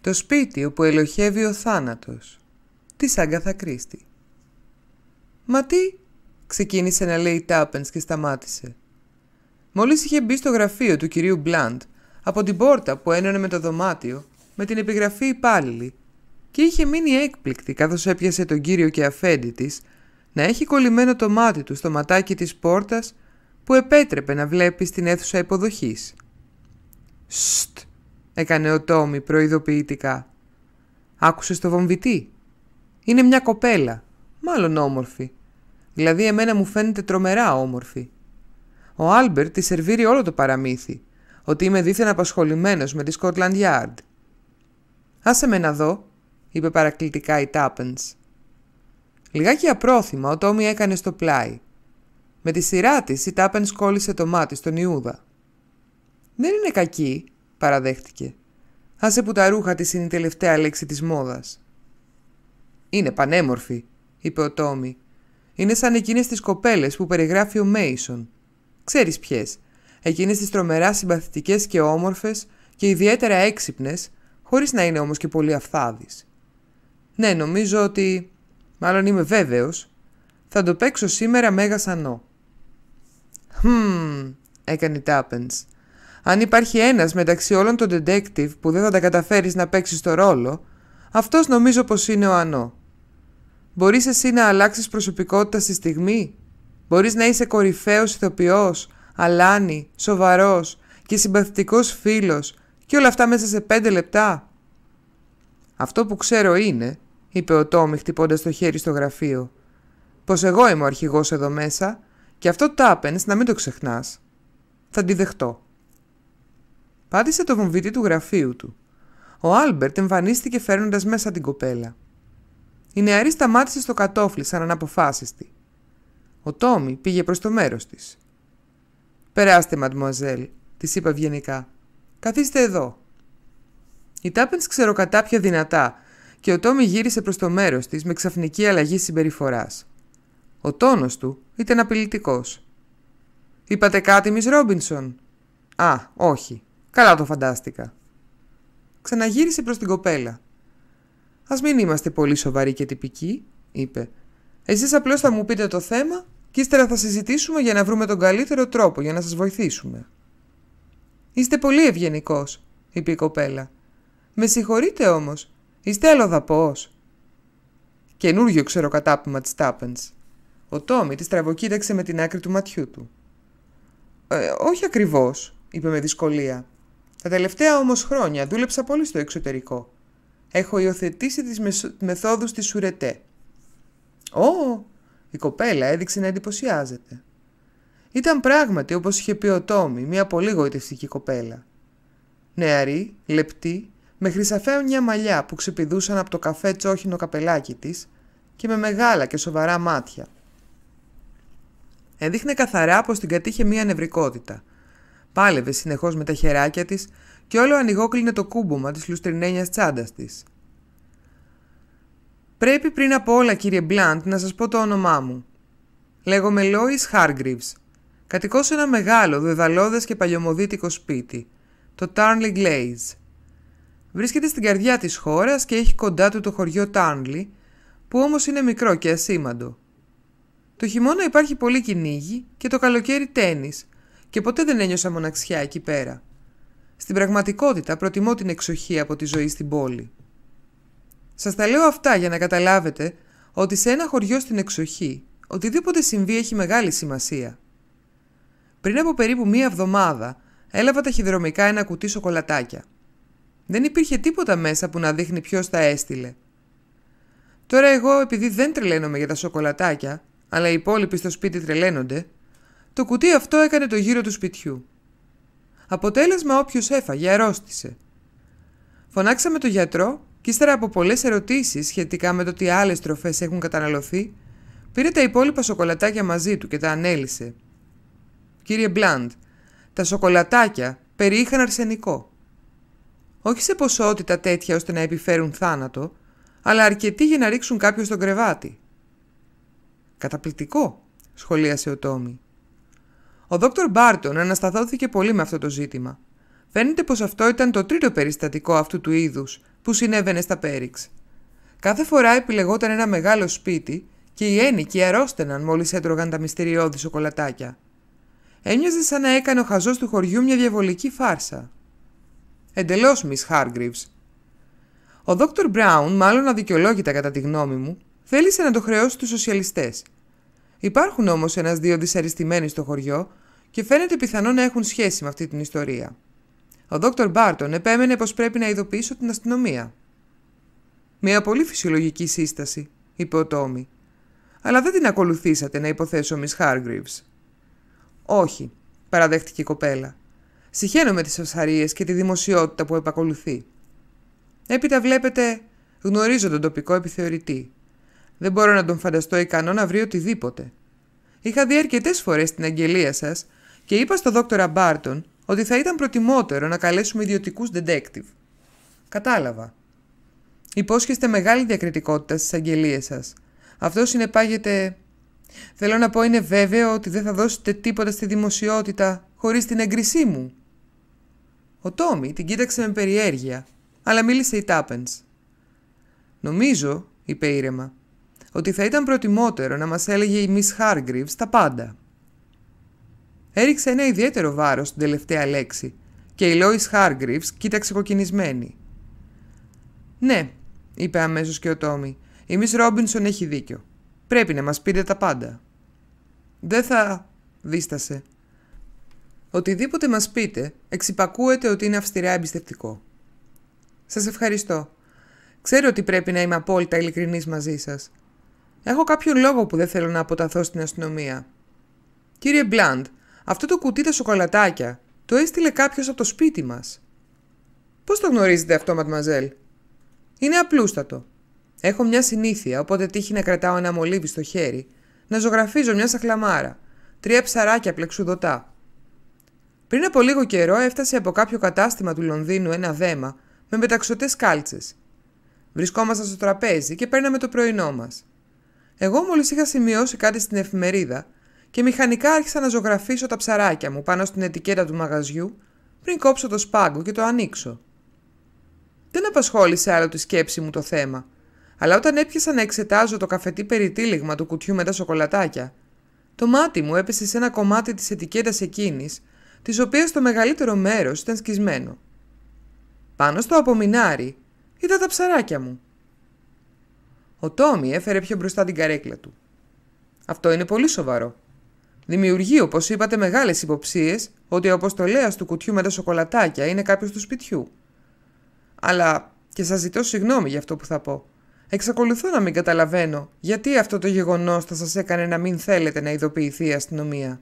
Το σπίτι όπου ελοχεύει ο θάνατος. Της Άγκαθα Κρίστη. «Μα τι» ξεκίνησε να λέει Τάπενς και σταμάτησε. Μόλις είχε μπει στο γραφείο του κυρίου Μπλαντ από την πόρτα που ένωνε με το δωμάτιο με την επιγραφή υπάλληλη και είχε μείνει έκπληκτη καθώς έπιασε τον κύριο και αφέντη της να έχει κολλημένο το μάτι του στο ματάκι της πόρτας που επέτρεπε να βλέπει στην αίθουσα υποδοχής. «Στ», έκανε ο Τόμι προειδοποιητικά. «Άκουσες το βομβητή» Είναι μια κοπέλα, μάλλον όμορφη. Δηλαδή εμένα μου φαίνεται τρομερά όμορφη. Ο Άλμπερτ της σερβίρει όλο το παραμύθι, ότι είμαι δίθεν απασχολημένος με τη Scotland Yard. Άσε με να δω, είπε παρακλητικά η Τάπενς. Λιγάκι απρόθυμα ο Τόμι έκανε στο πλάι. Με τη σειρά της η Τάπενς κόλλησε το μάτι στον Ιούδα. Δεν είναι κακή, παραδέχτηκε. Άσε που τα ρούχα της είναι η τελευταία λέξη της μόδας. Είναι πανέμορφη, είπε ο Τόμι. Είναι σαν εκείνες τις κοπέλες που περιγράφει ο Μέισον. Ξέρεις ποιες. Εκείνες τις τρομερά συμπαθητικές και όμορφες και ιδιαίτερα έξυπνες, χωρίς να είναι όμως και πολύ αφθάδεις. Ναι, νομίζω ότι... Μάλλον είμαι βέβαιος. Θα το παίξω σήμερα μέγα σανό. Χμ, έκανε η Τάπενς. Αν υπάρχει ένας μεταξύ όλων των detective που δεν θα τα καταφέρεις να παίξεις το ρόλο, αυτός νομίζω πως είναι ο Ανώ. Μπορείς εσύ να αλλάξεις προσωπικότητα στη στιγμή; Μπορείς να είσαι κορυφαίος ηθοποιός, αλάνι, σοβαρός και συμπαθητικός φίλος και όλα αυτά μέσα σε πέντε λεπτά; Αυτό που ξέρω είναι, είπε ο Τόμι χτυπώντας το χέρι στο γραφείο, πως εγώ είμαι ο αρχηγός εδώ μέσα και αυτό Τάπενς να μην το ξεχνάς. Θα τη δεχτώ. Πάτησε το βομβητή του γραφείου του. Ο Άλμπερτ εμφανίστηκε φέρνοντας μέσα την κοπέλα. Η νεαρή σταμάτησε στο κατώφλι σαν αναποφάσιστη. Ο Τόμι πήγε προς το μέρος της. «Περάστε, μαντμουαζέλ», της είπε ευγενικά. «Καθίστε εδώ». Η Τάπενς ξεροκατάπια δυνατά και ο Τόμι γύρισε προς το μέρος της με ξαφνική αλλαγή συμπεριφοράς. Ο τόνος του ήταν απειλητικός. «Είπατε κάτι, Μις Ρόμπινσον» «Α, όχι. Καλά το φαντάστηκα». Ξαναγύρισε προς την κοπέλα. Α μην είμαστε πολύ σοβαροί και τυπικοί, είπε. Εσείς απλώς θα μου πείτε το θέμα και ύστερα θα συζητήσουμε για να βρούμε τον καλύτερο τρόπο για να σας βοηθήσουμε. Είστε πολύ ευγενικός, είπε η κοπέλα. Με συγχωρείτε όμως, είστε αλλοδαπός. Καινούργιο ξεροκατάπημα της Τάπενς. Ο Τόμι τη τραβοκοίταξε με την άκρη του ματιού του. Ε, όχι ακριβώς, είπε με δυσκολία. Τα τελευταία όμως χρόνια δούλεψα πολύ στο εξωτερικό. Έχω υιοθετήσει τις μεθόδους της Σουρετέ. Ω, η κοπέλα έδειξε να εντυπωσιάζεται. Ήταν πράγματι, όπως είχε πει ο Τόμι, μια πολύ γοητευτική κοπέλα. Νεαρή, λεπτή, με χρυσαφέωνια μαλλιά που ξεπηδούσαν από το καφέ τσόχινο καπελάκι της και με μεγάλα και σοβαρά μάτια. Έδειχνε καθαρά πως την κατήχε μια νευρικότητα. Πάλευε συνεχώς με τα χεράκια της και όλο ανοιγόκλεινε το κούμπομα της λουστρινένιας τσάντας της. «Πρέπει πριν από όλα, κύριε Μπλάντ, να σας πω το όνομά μου. Λέγομαι Λόις Χάργκριβς. Κατοικώ σε ένα μεγάλο, δεδαλώδες και παλιωμοδίτικο σπίτι, το Tarnley Glaze. Βρίσκεται στην καρδιά της χώρας και έχει κοντά του το χωριό Tarnley, που όμως είναι μικρό και ασήμαντο. Το χειμώνα υπάρχει πολύ κυνήγι και το καλοκαίρι τένις και ποτέ δεν ένιωσα μοναξιά εκεί πέρα. Στην πραγματικότητα προτιμώ την εξοχή από τη ζωή στην πόλη. Σας τα λέω αυτά για να καταλάβετε ότι σε ένα χωριό στην εξοχή οτιδήποτε συμβεί έχει μεγάλη σημασία. Πριν από περίπου μία εβδομάδα έλαβα ταχυδρομικά ένα κουτί σοκολατάκια. Δεν υπήρχε τίποτα μέσα που να δείχνει ποιος τα έστειλε. Τώρα εγώ επειδή δεν τρελαίνομαι για τα σοκολατάκια, αλλά οι υπόλοιποι στο σπίτι τρελαίνονται, το κουτί αυτό έκανε το γύρο του σπιτιού. Αποτέλεσμα όποιος έφαγε αρρώστησε. Φωνάξαμε τον γιατρό και ύστερα από πολλές ερωτήσεις σχετικά με το τι άλλες τροφές έχουν καταναλωθεί, πήρε τα υπόλοιπα σοκολατάκια μαζί του και τα ανέλησε. Κύριε Μπλάντ, τα σοκολατάκια περιείχαν αρσενικό. Όχι σε ποσότητα τέτοια ώστε να επιφέρουν θάνατο, αλλά αρκετή για να ρίξουν κάποιο στον κρεβάτι. Καταπληκτικό, σχολίασε ο Τόμι. Ο Δόκτωρ Μπάρτον ανασταθώθηκε πολύ με αυτό το ζήτημα. Φαίνεται πως αυτό ήταν το τρίτο περιστατικό αυτού του είδους που συνέβαινε στα Πέριξ. Κάθε φορά επιλεγόταν ένα μεγάλο σπίτι και οι ένικοι αρρώστεναν μόλις έτρωγαν τα μυστηριώδη σοκολατάκια. Ένιωζε σαν να έκανε ο χαζός του χωριού μια διαβολική φάρσα. Εντελώς, Miss Hargreaves. Ο Δόκτωρ Μπράουν, μάλλον αδικαιολόγητα κατά τη γνώμη μου, θέλησε να το χρεώσει στου σοσιαλιστές. Υπάρχουν όμως ένα-δύο δυσαρεστημένοι στο χωριό και φαίνεται πιθανό να έχουν σχέση με αυτή την ιστορία. Ο Δόκτωρ Μπάρτον επέμενε πως πρέπει να ειδοποιήσω την αστυνομία. Μια πολύ φυσιολογική σύσταση, είπε ο Τόμι. Αλλά δεν την ακολουθήσατε, να υποθέσω, Miss Hargreaves. Όχι, παραδέχτηκε η κοπέλα. Συχαίνω με τις αυσαρίε και τη δημοσιότητα που επακολουθεί. Έπειτα βλέπετε, γνωρίζω τον τοπικό επιθεωρητή. Δεν μπορώ να τον φανταστώ ικανό να βρει οτιδήποτε. Είχα δει αρκετές φορές την αγγελία σας και είπα στο δόκτωρα Μπάρτον ότι θα ήταν προτιμότερο να καλέσουμε ιδιωτικούς detective. Κατάλαβα. Υπόσχεστε μεγάλη διακριτικότητα στις αγγελίες σας. Αυτό συνεπάγεται. Θέλω να πω είναι βέβαιο ότι δεν θα δώσετε τίποτα στη δημοσιότητα χωρίς την έγκρισή μου. Ο Τόμι την κοίταξε με περιέργεια, αλλά μίλησε η Τάπενς. Νομίζω, είπε ήρεμα, ότι θα ήταν προτιμότερο να μας έλεγε η Miss Hargreaves τα πάντα. Έριξε ένα ιδιαίτερο βάρος στην τελευταία λέξη και η Lois Hargreaves κοίταξε κοκκινισμένη. «Ναι», είπε αμέσως και ο Τόμι, «η Miss Ρόμπινσον έχει δίκιο. Πρέπει να μας πείτε τα πάντα». «Δεν θα...» δίστασε. «Οτιδήποτε μας πείτε, εξυπακούεται ότι είναι αυστηρά εμπιστευτικό». «Σας ευχαριστώ. Ξέρω ότι πρέπει να είμαι απόλυτα ειλικρινής μαζί σας. Έχω κάποιον λόγο που δεν θέλω να αποταθώ στην αστυνομία. Κύριε Μπλαντ, αυτό το κουτί τα σοκολατάκια το έστειλε κάποιος από το σπίτι μας. Πώς το γνωρίζετε αυτό, Ματμαζέλ; Είναι απλούστατο. Έχω μια συνήθεια, οπότε τύχει να κρατάω ένα μολύβι στο χέρι, να ζωγραφίζω μια σαχλαμάρα, τρία ψαράκια πλεξουδωτά. Πριν από λίγο καιρό έφτασε από κάποιο κατάστημα του Λονδίνου ένα δέμα με μεταξωτές κάλτσες. Βρισκόμασταν στο τραπέζι και παίρναμε το πρωινό μας. Εγώ μόλις είχα σημειώσει κάτι στην εφημερίδα και μηχανικά άρχισα να ζωγραφίσω τα ψαράκια μου πάνω στην ετικέτα του μαγαζιού πριν κόψω το σπάγκο και το ανοίξω. Δεν απασχόλησε άλλο τη σκέψη μου το θέμα, αλλά όταν έπιασα να εξετάζω το καφετή περιτύλιγμα του κουτιού με τα σοκολατάκια, το μάτι μου έπεσε σε ένα κομμάτι της ετικέτας εκείνης, της οποίας το μεγαλύτερο μέρος ήταν σκισμένο. Πάνω στο απομινάρι είδα τα ψαράκια μου. Ο Τόμι έφερε πιο μπροστά την καρέκλα του. Αυτό είναι πολύ σοβαρό. Δημιουργεί, όπως είπατε, μεγάλες υποψίες ότι ο αποστολέας του κουτιού με τα σοκολατάκια είναι κάποιος του σπιτιού. Αλλά, και σας ζητώ συγγνώμη για αυτό που θα πω, εξακολουθώ να μην καταλαβαίνω γιατί αυτό το γεγονός θα σας έκανε να μην θέλετε να ειδοποιηθεί η αστυνομία.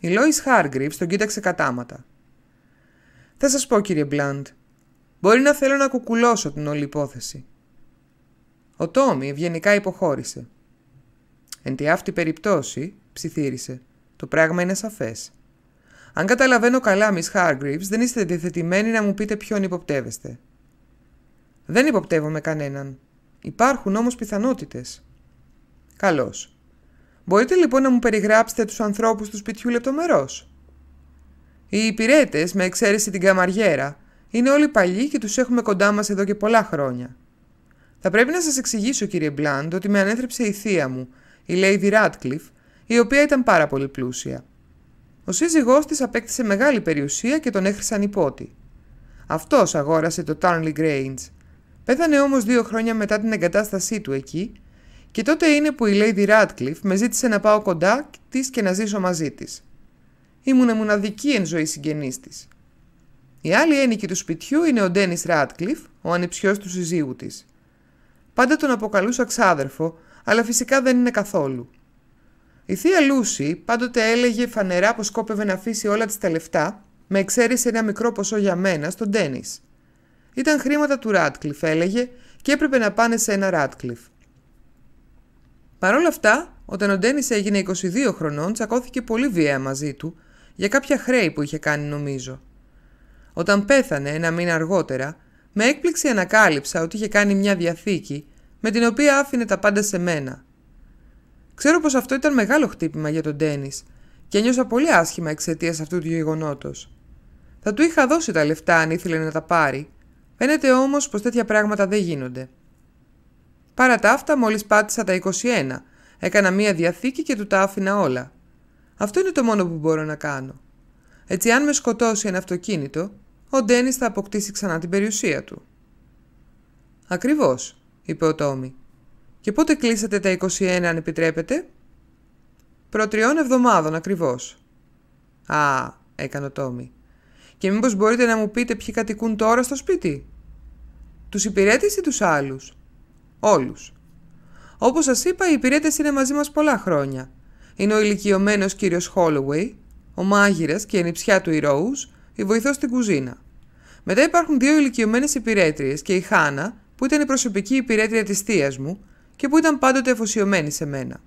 Η Λόις Χάργκριβ τον κοίταξε κατάματα. Θα σας πω, κύριε Μπλαντ, μπορεί να θέλω να κουκουλώσω την όλη υπόθεση. Ο Τόμι ευγενικά υποχώρησε. Εν τη αυτή περιπτώσει, ψιθύρισε, το πράγμα είναι σαφές. Αν καταλαβαίνω καλά, Miss Hargreaves, δεν είστε διαθετημένοι να μου πείτε ποιον υποπτεύεστε. Δεν υποπτεύομαι κανέναν. Υπάρχουν όμως πιθανότητες. Καλώς. Μπορείτε λοιπόν να μου περιγράψετε τους ανθρώπους του σπιτιού λεπτομερώς. Οι υπηρέτες, με εξαίρεση την καμαριέρα, είναι όλοι παλιοί και τους έχουμε κοντά μας εδώ και πολλά χρόνια. Θα πρέπει να σας εξηγήσω, κύριε Μπλάντ, ότι με ανέθρεψε η θεία μου, η Lady Radcliffe, η οποία ήταν πάρα πολύ πλούσια. Ο σύζυγός της απέκτησε μεγάλη περιουσία και τον έχρισαν υπότι. Αυτός αγόρασε το Tarnley Grange. Πέθανε όμως δύο χρόνια μετά την εγκατάστασή του εκεί και τότε είναι που η Lady Radcliffe με ζήτησε να πάω κοντά της και να ζήσω μαζί της. Ήμουν μοναδική εν ζωή συγγενής της. Η άλλη ένικη του σπιτιού είναι ο Ντένις Radcliffe, ο ανιψιός του συζύγου της. Πάντα τον αποκαλούσα ξάδερφο, αλλά φυσικά δεν είναι καθόλου. Η θεία Λούση πάντοτε έλεγε φανερά πως σκόπευε να αφήσει όλα της τα λεφτά, με εξαίρεση ένα μικρό ποσό για μένα, στον Ντένι. Ήταν χρήματα του Ράτκλιφ, έλεγε, και έπρεπε να πάνε σε ένα Ράτκλιφ. Παρ' όλα αυτά, όταν ο Ντένι έγινε 22 χρονών, τσακώθηκε πολύ βία μαζί του για κάποια χρέη που είχε κάνει, νομίζω. Όταν πέθανε ένα μήνα αργότερα, με έκπληξη ανακάλυψα ότι είχε κάνει μια διαθήκη με την οποία άφηνε τα πάντα σε μένα. Ξέρω πως αυτό ήταν μεγάλο χτύπημα για τον Ντένις και ένιωσα πολύ άσχημα εξαιτίας αυτού του γεγονότος. Θα του είχα δώσει τα λεφτά αν ήθελε να τα πάρει, Φαίνεται όμως πως τέτοια πράγματα δεν γίνονται. Παρά τα αυτά, μόλις πάτησα τα 21, έκανα μία διαθήκη και του τα άφηνα όλα. Αυτό είναι το μόνο που μπορώ να κάνω. Έτσι, αν με σκοτώσει ένα αυτοκίνητο, ο Ντένις θα αποκτήσει ξανά την περιουσία του. Ακριβώς, είπε ο Τόμι. Και πότε κλείσατε τα 21, αν επιτρέπετε; Προ τριών εβδομάδων ακριβώς. Α, έκανε ο Τόμι. Και μήπως μπορείτε να μου πείτε ποιοι κατοικούν τώρα στο σπίτι; Τους υπηρέτες ή τους άλλους; Όλους. Όπως σας είπα, οι υπηρέτες είναι μαζί μας πολλά χρόνια. Είναι ο ηλικιωμένος κύριος Holloway, ο μάγειρας και η ανιψιά του η Rose, η βοηθός στην κουζίνα. Μετά υπάρχουν δύο ηλικιωμένες υπηρέτριες και η Χάνα, που ήταν η προσωπική υπηρέτρια της θεία μου και που ήταν πάντοτε αφοσιωμένη σε μένα.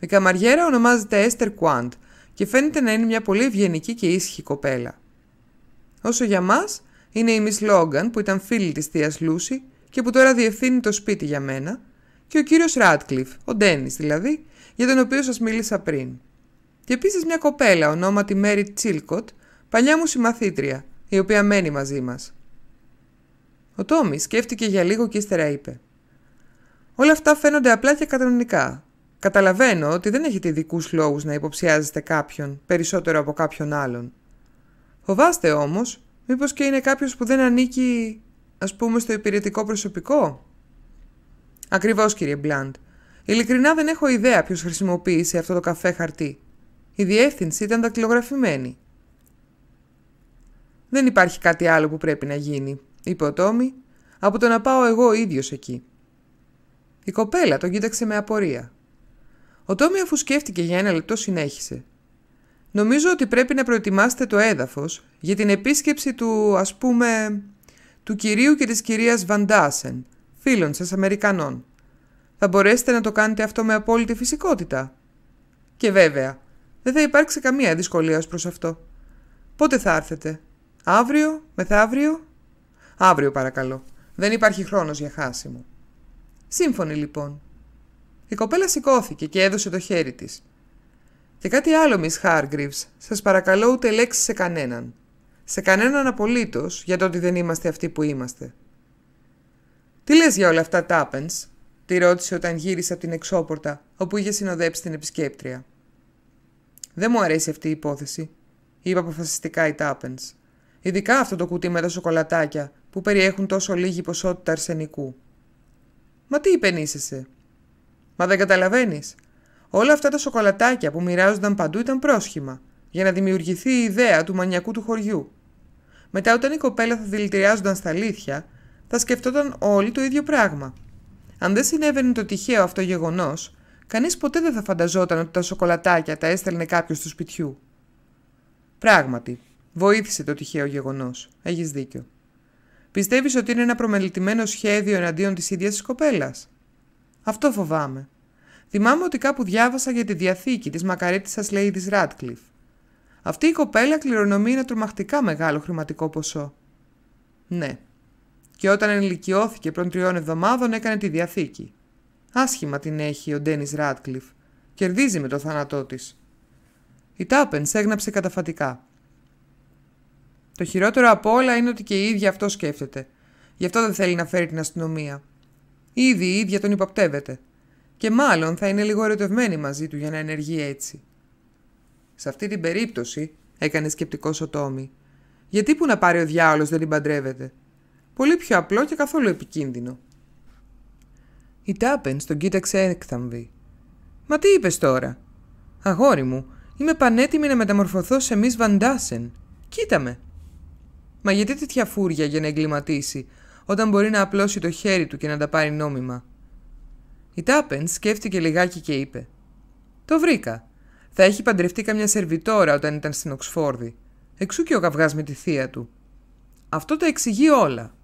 Η καμαριέρα ονομάζεται Esther Quant και φαίνεται να είναι μια πολύ ευγενική και ήσυχη κοπέλα. Όσο για μας, είναι η Miss Logan που ήταν φίλη της θείας Λούση και που τώρα διευθύνει το σπίτι για μένα, και ο κύριος Ράτκλιφ, ο Ντένις δηλαδή, για τον οποίο σας μίλησα πριν. Και επίσης μια κοπέλα ονόματι Μέρι Τσίλκοτ, παλιά μου συμμαθήτρια, η οποία μένει μαζί μας. Ο Τόμις σκέφτηκε για λίγο και ύστερα είπε: Όλα αυτά φαίνονται απλά και κανονικά. Καταλαβαίνω ότι δεν έχετε ειδικούς λόγους να υποψιάζεστε κάποιον περισσότερο από κάποιον άλλον. Φοβάστε όμως, μήπως και είναι κάποιος που δεν ανήκει, ας πούμε, στο υπηρετικό προσωπικό; Ακριβώς, κύριε Μπλαντ. Ειλικρινά δεν έχω ιδέα ποιος χρησιμοποίησε αυτό το καφέ χαρτί. Η διεύθυνση ήταν δακτυλογραφημένη. Δεν υπάρχει κάτι άλλο που πρέπει να γίνει, είπε ο Τόμι, από το να πάω εγώ ίδιος εκεί. Η κοπέλα τον κοίταξε με απορία. Ο Τόμι αφού σκέφτηκε για ένα λεπτό συνέχισε. Νομίζω ότι πρέπει να προετοιμάσετε το έδαφος για την επίσκεψη του, ας πούμε, του κυρίου και της κυρίας Βαντάσεν, φίλων σας Αμερικανών. Θα μπορέσετε να το κάνετε αυτό με απόλυτη φυσικότητα. Και βέβαια, δεν θα υπάρξει καμία δυσκολία ως προς αυτό. Πότε θα έρθετε, αύριο, μεθαύριο; Αύριο παρακαλώ. Δεν υπάρχει χρόνος για χάσιμο. Σύμφωνοι λοιπόν. Η κοπέλα σηκώθηκε και έδωσε το χέρι της. Και κάτι άλλο, Miss Hargreaves, σας παρακαλώ ούτε λέξη σε κανέναν. Σε κανέναν απολύτως για το ότι δεν είμαστε αυτοί που είμαστε. Τι λες για όλα αυτά, Τάπενς, τη ρώτησε όταν γύρισε από την εξώπορτα, όπου είχε συνοδέψει την επισκέπτρια. Δεν μου αρέσει αυτή η υπόθεση, είπε αποφασιστικά η Τάπενς. Ειδικά αυτό το κουτί με τα σοκολατάκια που περιέχουν τόσο λίγη ποσότητα αρσενικού. Μα τι υπενήσεσαι. Μα δεν καταλαβαίνεις. Όλα αυτά τα σοκολατάκια που μοιράζονταν παντού ήταν πρόσχημα, για να δημιουργηθεί η ιδέα του μανιακού του χωριού. Μετά, όταν η κοπέλα θα δηλητηριάζονταν στα αλήθεια, θα σκεφτόταν όλοι το ίδιο πράγμα. Αν δεν συνέβαινε το τυχαίο αυτό γεγονός, κανείς ποτέ δεν θα φανταζόταν ότι τα σοκολατάκια τα έστελνε κάποιος του σπιτιού. Πράγματι, βοήθησε το τυχαίο γεγονός. Έχεις δίκιο. Πιστεύεις ότι είναι ένα προμελητημένο σχέδιο εναντίον της ίδιας της κοπέλας; Αυτό φοβάμαι. Θυμάμαι ότι κάπου διάβασα για τη διαθήκη της μακαρίτησα Lady Ράτκλιφ. Αυτή η κοπέλα κληρονομεί ένα τρομακτικά μεγάλο χρηματικό ποσό. Ναι. Και όταν ενηλικιώθηκε προ τριών εβδομάδων έκανε τη διαθήκη. Άσχημα την έχει ο Ντένις Ράτκλιφ. Κερδίζει με το θάνατό της. Η Τάπενς έγναψε καταφατικά. Το χειρότερο από όλα είναι ότι και η ίδια αυτό σκέφτεται. Γι' αυτό δεν θέλει να φέρει την αστυνομία. Ήδη η ίδια τον υποπτεύεται. Και μάλλον θα είναι λίγο ερωτευμένη μαζί του για να ενεργεί έτσι. Σε αυτή την περίπτωση, έκανε σκεπτικός ο Τόμι, γιατί που να πάρει ο διάολος δεν την παντρεύεται; Πολύ πιο απλό και καθόλου επικίνδυνο. Η Τάπεν τον κοίταξε έκθαμβη. Μα τι είπες τώρα; Αγόρι μου, είμαι πανέτοιμη να μεταμορφωθώ σε Miss Βαντάσεν. Κοίτα με. Μα γιατί τέτοια φούρια για να εγκληματίσει, όταν μπορεί να απλώσει το χέρι του και να τα πάρει νόμιμα; Η Τάπεν σκέφτηκε λιγάκι και είπε: Το βρήκα. Θα έχει παντρευτεί καμιά σερβιτόρα όταν ήταν στην Οξφόρδη. Εξού και ο καυγάς με τη θεία του. Αυτό τα εξηγεί όλα.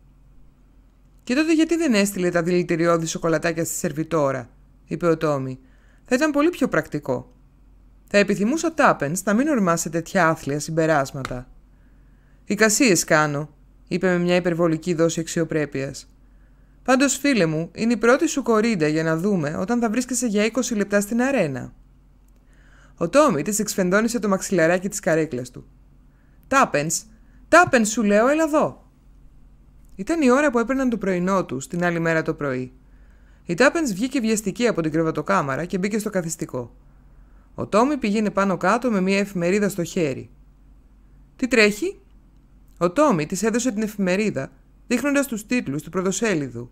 Και τότε γιατί δεν έστειλε τα δηλητηριώδη σοκολατάκια στη σερβιτόρα, είπε ο Τόμι. Θα ήταν πολύ πιο πρακτικό. Θα επιθυμούσα Τάπεν να μην ορμάσει τέτοια άθλια συμπεράσματα. Οικασίε κάνω, είπε με μια υπερβολική δόση αξιοπρέπειας. Πάντως, φίλε μου, είναι η πρώτη σου κορίντα για να δούμε όταν θα βρίσκεσαι για 20 λεπτά στην αρένα. Ο Τόμι της εξφεντώνησε το μαξιλαράκι της καρέκλας του. Τάπενς, τάπενς σου λέω, έλα εδώ. Ήταν η ώρα που έπαιρναν το πρωινό τους την άλλη μέρα το πρωί. Η Τάπενς βγήκε βιαστική από την κρεβατοκάμαρα και μπήκε στο καθιστικό. Ο Τόμι πήγαινε πάνω κάτω με μια εφημερίδα στο χέρι. Τι τρέχει; Ο Τόμι της έδωσε την εφημερίδα, δείχνοντας τους τίτλους του πρωτοσέλιδου.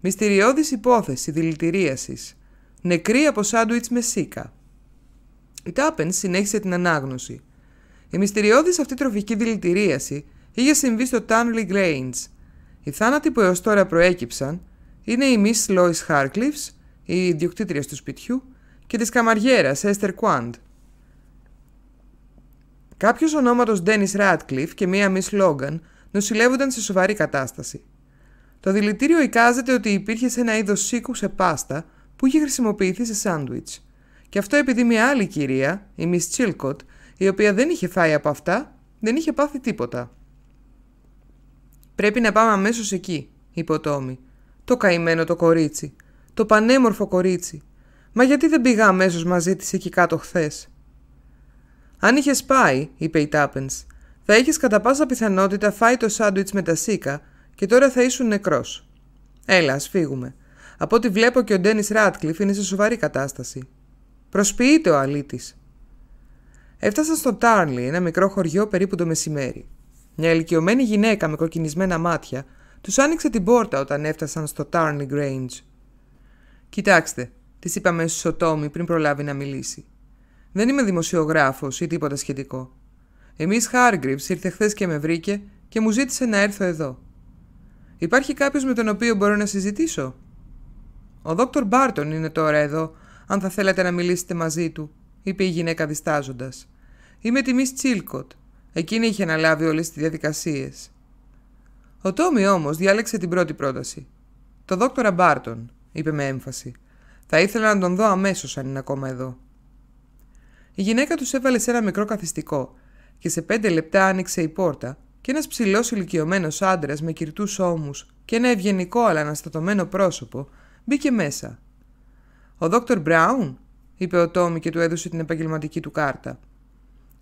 Μυστηριώδης υπόθεση δηλητηρίασης. Νεκρή από σάντουιτς με σίκα. Η Τάπεν συνέχισε την ανάγνωση. Η μυστηριώδης αυτή τροφική δηλητηρίαση είχε συμβεί στο Townley Grange. Οι θάνατοι που έως τώρα προέκυψαν είναι η Miss Lois Harcliffs, η ιδιοκτήτρια του σπιτιού, και της καμαριέρας Esther Quand. Κάποιος ονόματος Dennis Radcliffe και μία Miss Logan νοσηλεύονταν σε σοβαρή κατάσταση. Το δηλητήριο εικάζεται ότι υπήρχε σε ένα είδος σίκου σε πάστα που είχε χρησιμοποιηθεί σε σάντουιτς. Και αυτό επειδή μια άλλη κυρία, η Miss Chilcott, η οποία δεν είχε φάει από αυτά, δεν είχε πάθει τίποτα. Πρέπει να πάμε αμέσως εκεί, είπε ο Τόμι. Το καημένο το κορίτσι. Το πανέμορφο κορίτσι. Μα γιατί δεν πήγα αμέσως μαζί της εκεί κάτω χθες. Αν είχες πάει, είπε η Τάπενς, θα είχες κατά πάσα πιθανότητα φάει το σάντουιτς με τα σίκα και τώρα θα ήσουν νεκρός. Έλα, ας φύγουμε. Από ό,τι βλέπω και ο Ντένις Ράτκλιφ είναι σε σοβαρή κατάσταση. Προσποιείται ο αλήτης. Έφτασαν στο Τάρνλι, ένα μικρό χωριό περίπου το μεσημέρι. Μια ηλικιωμένη γυναίκα με κοκκινισμένα μάτια τους άνοιξε την πόρτα όταν έφτασαν στο Τάρνλι Grange. Κοιτάξτε, της είπαμε στο Τόμι πριν προλάβει να μιλήσει. Δεν είμαι δημοσιογράφος ή τίποτα σχετικό. Εμείς Χάργκριβ ήρθε χθες και με βρήκε και μου ζήτησε να έρθω εδώ. Υπάρχει κάποιος με τον οποίο μπορώ να συζητήσω; Ο Δόκτωρ Μπάρτον είναι τώρα εδώ, αν θα θέλετε να μιλήσετε μαζί του, είπε η γυναίκα διστάζοντας. Είμαι τη Miss Τσίλκοτ. Εκείνη είχε αναλάβει όλες τις διαδικασίες. Ο Τόμι όμως διάλεξε την πρώτη πρόταση. Το Δόκτωρα Μπάρτον, είπε με έμφαση. Θα ήθελα να τον δω αμέσως αν είναι ακόμα εδώ. Η γυναίκα τους έβαλε σε ένα μικρό καθιστικό και σε πέντε λεπτά άνοιξε η πόρτα και ένας ψηλός ηλικιωμένος άντρας με κυρτούς ώμους και ένα ευγενικό αλλά αναστατωμένο πρόσωπο μπήκε μέσα. Ο Δόκτωρ Μπράουν, είπε ο Τόμι και του έδωσε την επαγγελματική του κάρτα.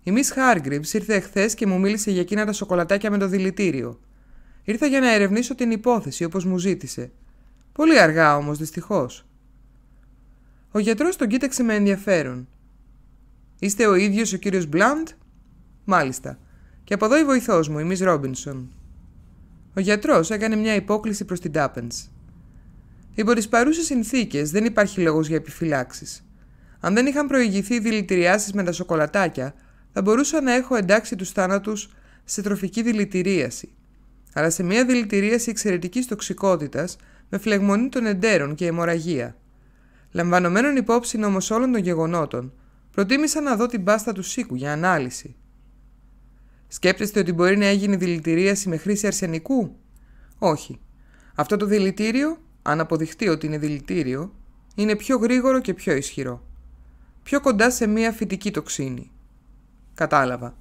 Η Miss Hargreaves ήρθε εχθές και μου μίλησε για εκείνα τα σοκολατάκια με το δηλητήριο. Ήρθα για να ερευνήσω την υπόθεση όπως μου ζήτησε. Πολύ αργά όμως, δυστυχώς. Ο γιατρός τον κοίταξε με ενδιαφέρον. Είστε ο ίδιος ο κύριος Μπλαντ, Μάλιστα. Και από εδώ η βοηθός μου, η Miss Ρόμπινσον. Ο γιατρός έκανε μια υπόκληση προς την Τάπενς. Υπό τις παρούσες συνθήκες δεν υπάρχει λόγος για επιφυλάξεις. Αν δεν είχαν προηγηθεί οι δηλητηριάσεις με τα σοκολατάκια, θα μπορούσα να έχω εντάξει τους θάνατους σε τροφική δηλητηρίαση. Αλλά σε μια δηλητηρίαση εξαιρετικής τοξικότητας με φλεγμονή των εντέρων και αιμορραγία. Λαμβανομένων υπόψη όμως όλων των γεγονότων, προτίμησα να δω την πάστα του σίκου για ανάλυση. Σκέπτεστε ότι μπορεί να έγινε δηλητηρίαση με χρήση αρσενικού; Όχι. Αυτό το δηλητήριο, αν αποδειχτεί ότι είναι δηλητήριο, είναι πιο γρήγορο και πιο ισχυρό. Πιο κοντά σε μία φυτική τοξίνη. Κατάλαβα.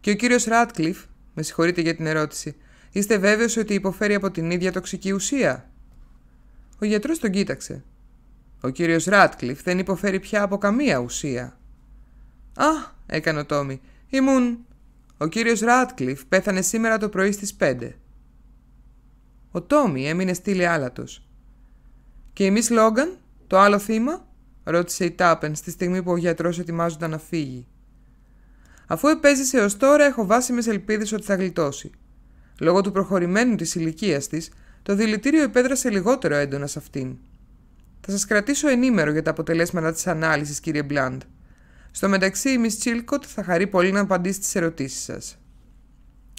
Και ο κύριος Ράτκλιφ, με συγχωρείτε για την ερώτηση, είστε βέβαιος ότι υποφέρει από την ίδια τοξική ουσία; Ο γιατρός τον κοίταξε. Ο κύριος Ράτκλιφ δεν υποφέρει πια από καμία ουσία. Α, έκανε ο Τόμι. Ήμουν ο κύριος Ράτκλιφ πέθανε σήμερα το πρωί στις 5. Ο Τόμι έμεινε στήλη άλατος. «Και η Μις Λόγκαν, το άλλο θύμα» ρώτησε η Τάπεν στη στιγμή που ο γιατρός ετοιμάζονταν να φύγει. «Αφού επέζησε ως τώρα έχω βάσιμες ελπίδες ότι θα γλιτώσει. Λόγω του προχωρημένου της ηλικίας της, το δηλητήριο επέδρασε λιγότερο έντονα σε αυτήν. Θα σας κρατήσω ενήμερο για τα αποτελέσματα της ανάλυσης, κύριε Μπλάντ. Στο μεταξύ, η Miss Chilcott θα χαρεί πολύ να απαντήσει στις ερωτήσεις σας.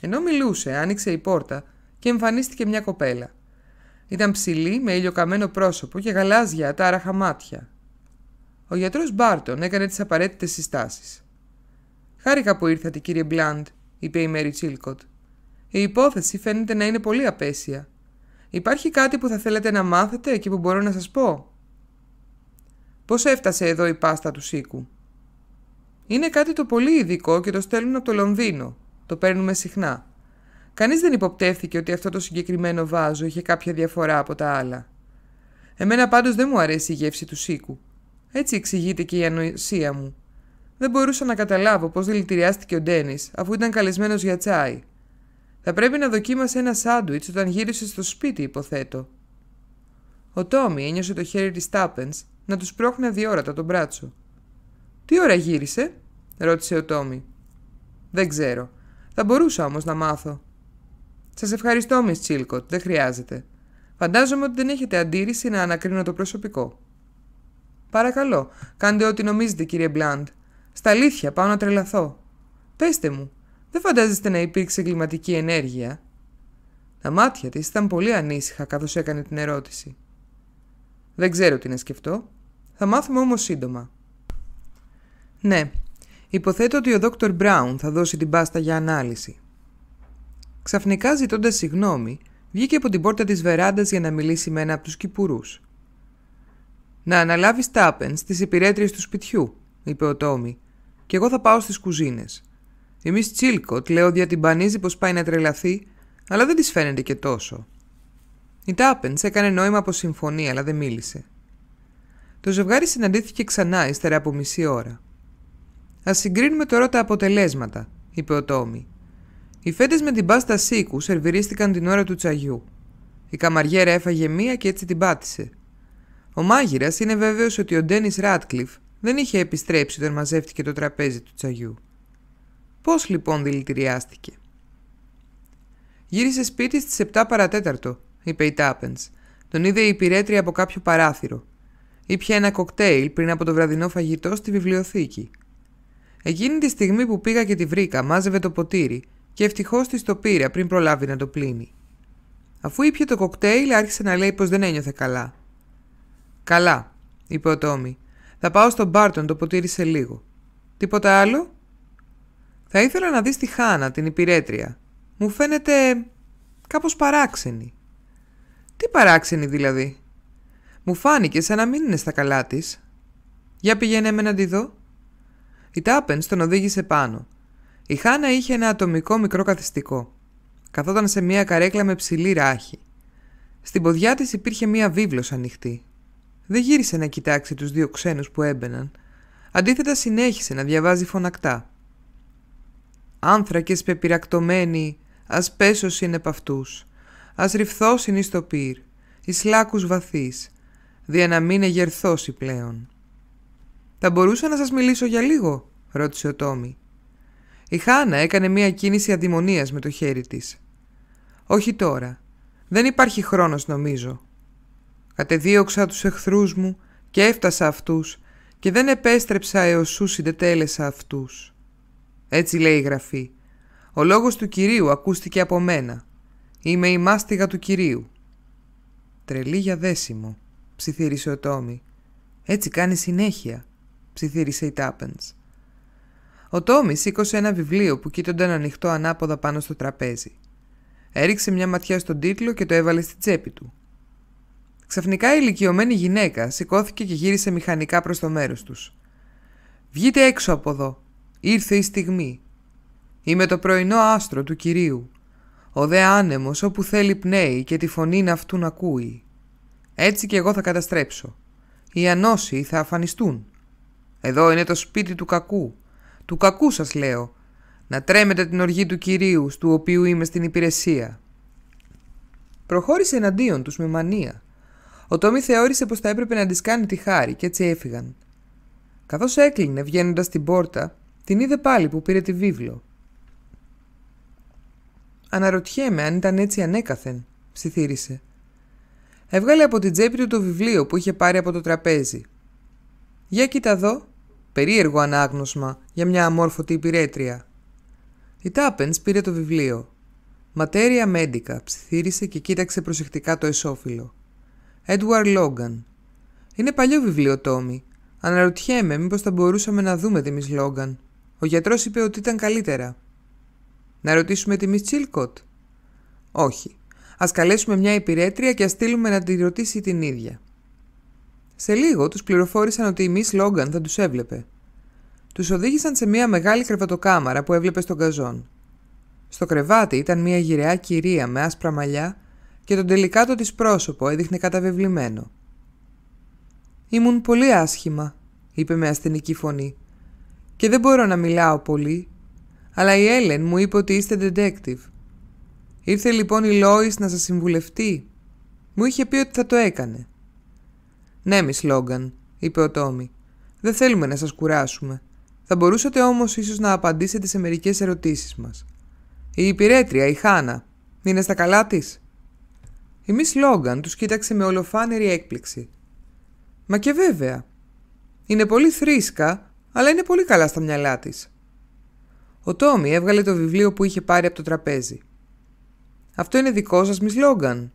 Ενώ μιλούσε, άνοιξε η πόρτα και εμφανίστηκε μια κοπέλα. Ήταν ψηλή, με ηλιοκαμένο πρόσωπο και γαλάζια ατάραχα μάτια. Ο γιατρός Μπάρτον έκανε τις απαραίτητες συστάσεις. «Χάρηκα που ήρθατε, κύριε Μπλάντ», είπε η Μέρι Τσίλκοτ. «Η υπόθεση φαίνεται να είναι πολύ απέσια. Υπάρχει κάτι που θα θέλετε να μάθετε και που μπορώ να σας πω». «Πώς έφτασε εδώ η πάστα του Σίκου» Είναι κάτι το πολύ ειδικό και το στέλνουν από το Λονδίνο. Το παίρνουμε συχνά. Κανείς δεν υποπτεύθηκε ότι αυτό το συγκεκριμένο βάζο είχε κάποια διαφορά από τα άλλα. Εμένα πάντως δεν μου αρέσει η γεύση του σίκου. Έτσι εξηγείται και η ανοησία μου. Δεν μπορούσα να καταλάβω πώς δηλητηριάστηκε ο Ντένις αφού ήταν καλεσμένος για τσάι. Θα πρέπει να δοκίμασε ένα σάντουιτς όταν γύρισε στο σπίτι, υποθέτω. Ο Τόμι ένιωσε το χέρι της Τάπενς να τους σπρώχνει αδιόρατα τον μπράτσο. «Τι ώρα γύρισε» ρώτησε ο Τόμι. «Δεν ξέρω. Θα μπορούσα όμως να μάθω». «Σας ευχαριστώ, Miss Τσίλκοτ. Δεν χρειάζεται. Φαντάζομαι ότι δεν έχετε αντίρρηση να ανακρίνω το προσωπικό». «Παρακαλώ, κάντε ό,τι νομίζετε, κύριε Μπλάντ. Στα αλήθεια, πάω να τρελαθώ. Πέστε μου, δεν φαντάζεστε να υπήρξε εγκληματική ενέργεια». Τα μάτια της ήταν πολύ ανήσυχα καθώς έκανε την ερώτηση. Δεν ξέρω τι να σκεφτώ. Θα μάθουμε όμως σύντομα. Ναι, υποθέτω ότι ο Δόκτωρ Μπράουν θα δώσει την πάστα για ανάλυση. Ξαφνικά ζητώντας συγγνώμη, βγήκε από την πόρτα της βεράντας για να μιλήσει με ένα από τους κυπουρούς. «Να αναλάβεις τάπεν στις υπηρέτριες του σπιτιού», είπε ο Τόμι, «και εγώ θα πάω στις κουζίνες. Η Μις Τσίλκοτ λέω διατυμπανίζει πως πάει να τρελαθεί, αλλά δεν της φαίνεται και τόσο. Η Τάπεν έκανε νόημα από συμφωνία, αλλά δεν μίλησε. Το ζευγάρι συναντήθηκε ξανά ύστερα από μισή ώρα. Α συγκρίνουμε τώρα τα αποτελέσματα, είπε ο Τόμι. Οι φέτε με την πάστα σίκου σερβιρίστηκαν την ώρα του τσαγιού. Η καμαριέρα έφαγε μία και έτσι την πάτησε. Ο μάγειρας είναι βέβαιος ότι ο Ντένις Ράτκλιφ δεν είχε επιστρέψει όταν μαζεύτηκε το τραπέζι του τσαγιού. Πώς λοιπόν δηλητηριάστηκε. Γύρισε σπίτι στις 7 παρατέταρτο, είπε η Τάπενς. Τον είδε η υπηρέτρια από κάποιο παράθυρο. Ήπια ένα κοκτέιλ πριν από το βραδινό φαγητό στη βιβλιοθήκη. Εκείνη τη στιγμή που πήγα και τη βρήκα, μάζευε το ποτήρι και ευτυχώς της το πήρε πριν προλάβει να το πλύνει. Αφού ήπια το κοκτέιλ, άρχισε να λέει πως δεν ένιωθε καλά. Καλά, είπε ο Τόμι. Θα πάω στον Μπάρτον το ποτήρι σε λίγο. Τίποτα άλλο; Θα ήθελα να δεις τη Χάνα, την υπηρέτρια. Μου φαίνεται κάπως παράξενη. Τι παράξενη δηλαδή; Μου φάνηκε σαν να μην είναι στα καλά της. Για πηγαίνε με να τη δω. Η Τάπενς τον οδήγησε πάνω. Η Χάνα είχε ένα ατομικό μικρό καθιστικό. Καθόταν σε μια καρέκλα με ψηλή ράχη. Στην ποδιά της υπήρχε μια βίβλος ανοιχτή. Δεν γύρισε να κοιτάξει τους δύο ξένους που έμπαιναν. Αντίθετα συνέχισε να διαβάζει φωνακτά. «Άνθρακες πεπυρακτωμένοι, ας πέσος είναι π' αυτούς. Ας ρυφθός είναι στο πυρ, εις λάκους βαθύς, δια να μην εγερθώσει πλέον». «Θα μπορούσα να σας μιλήσω για λίγο» ρώτησε ο Τόμι. Η Χάνα έκανε μία κίνηση αδημονίας με το χέρι της. «Όχι τώρα. Δεν υπάρχει χρόνος νομίζω. Κατεδίωξα τους εχθρούς μου και έφτασα αυτούς και δεν επέστρεψα έως σου συντετέλεσα αυτούς». Έτσι λέει η Γραφή. Ο λόγος του Κυρίου ακούστηκε από μένα. Είμαι η μάστιγα του Κυρίου. Τρελή για δέσιμο, ψιθύρισε ο Τόμι. Έτσι κάνει συνέχεια ψιθύρισε η Τάπενς. Ο Τόμι σήκωσε ένα βιβλίο που κοίτονταν ανοιχτό ανάποδα πάνω στο τραπέζι. Έριξε μια ματιά στον τίτλο και το έβαλε στη τσέπη του. Ξαφνικά η ηλικιωμένη γυναίκα σηκώθηκε και γύρισε μηχανικά προς το μέρος τους. «Βγείτε έξω από εδώ. Ήρθε η στιγμή. Είμαι το πρωινό άστρο του Κυρίου. Ο δε άνεμος όπου θέλει πνέει και τη φωνή να αυτούν ακούει. Έτσι κι εγώ θα καταστρέψω. Οι ανώσοι θα αφανιστούν. Εδώ είναι το σπίτι του κακού. Του κακού σας λέω. Να τρέμετε την οργή του Κυρίου, του οποίου είμαι στην υπηρεσία. Προχώρησε εναντίον τους με μανία. Ο Τόμι θεώρησε πως θα έπρεπε να της κάνει τη χάρη και έτσι έφυγαν. Καθώς έκλεινε βγαίνοντας την πόρτα, την είδε πάλι που πήρε τη βίβλο. Αναρωτιέμαι αν ήταν έτσι ανέκαθεν, ψιθύρισε. Έβγαλε από την τσέπη του το βιβλίο που είχε πάρει από το τραπέζι. Για κοίτα εδώ, περίεργο ανάγνωσμα για μια αμόρφωτη υπηρέτρια. Η Τάπενς πήρε το βιβλίο. Ματέρια Μέντικα ψιθύρισε και κοίταξε προσεκτικά το εσώφυλλο. Έντουαρ Λόγκαν. Είναι παλιό βιβλίο, Τόμι. Αναρωτιέμαι μήπως θα μπορούσαμε να δούμε τη Μις Λόγκαν. Ο γιατρός είπε ότι ήταν καλύτερα. Να ρωτήσουμε τη Μις Τσίλκοτ. Όχι. Ας καλέσουμε μια υπηρέτρια και ας στείλουμε να τη ρωτήσει την ίδια. Σε λίγο τους πληροφόρησαν ότι η Miss Λόγκαν θα τους έβλεπε. Τους οδήγησαν σε μια μεγάλη κρεβατοκάμαρα που έβλεπε στον καζόν. Στο κρεβάτι ήταν μια γυραιά κυρία με άσπρα μαλλιά και το τελικάτο της πρόσωπο έδειχνε καταβεβλημένο. «Ήμουν πολύ άσχημα», είπε με ασθενική φωνή. «Και δεν μπορώ να μιλάω πολύ, αλλά η Έλεν μου είπε ότι είστε detective. Ήρθε λοιπόν η Λόις να σας συμβουλευτεί. Μου είχε πει ότι θα το έκανε. Ναι, Μις Λόγκαν, είπε ο Τόμι. Δεν θέλουμε να σας κουράσουμε. Θα μπορούσατε όμως ίσως να απαντήσετε σε μερικές ερωτήσεις μας. Η υπηρέτρια, η Χάνα, είναι στα καλά της; Η Μις Λόγκαν τους κοίταξε με ολοφάνερη έκπληξη. Μα και βέβαια. Είναι πολύ θρήσκα, αλλά είναι πολύ καλά στα μυαλά της. Ο Τόμι έβγαλε το βιβλίο που είχε πάρει από το τραπέζι. «Αυτό είναι δικό σας, Μις Λόγκαν»